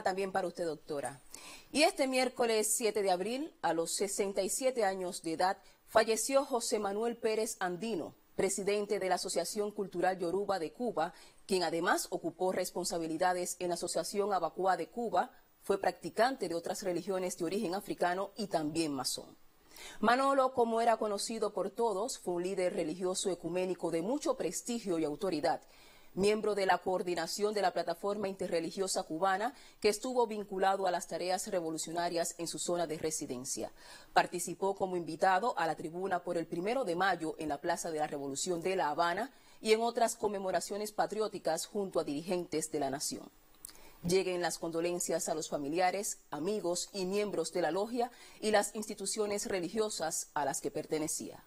también para usted, doctora. Y este miércoles 7 de abril, a los 67 años de edad, falleció José Manuel Pérez Andino, presidente de la Asociación Cultural Yoruba de Cuba, quien además ocupó responsabilidades en la Asociación Abacua de Cuba, fue practicante de otras religiones de origen africano y también masón. Manolo, como era conocido por todos, fue un líder religioso ecuménico de mucho prestigio y autoridad miembro de la coordinación de la Plataforma Interreligiosa Cubana, que estuvo vinculado a las tareas revolucionarias en su zona de residencia. Participó como invitado a la tribuna por el primero de mayo en la Plaza de la Revolución de La Habana y en otras conmemoraciones patrióticas junto a dirigentes de la nación. Lleguen las condolencias a los familiares, amigos y miembros de la logia y las instituciones religiosas a las que pertenecía.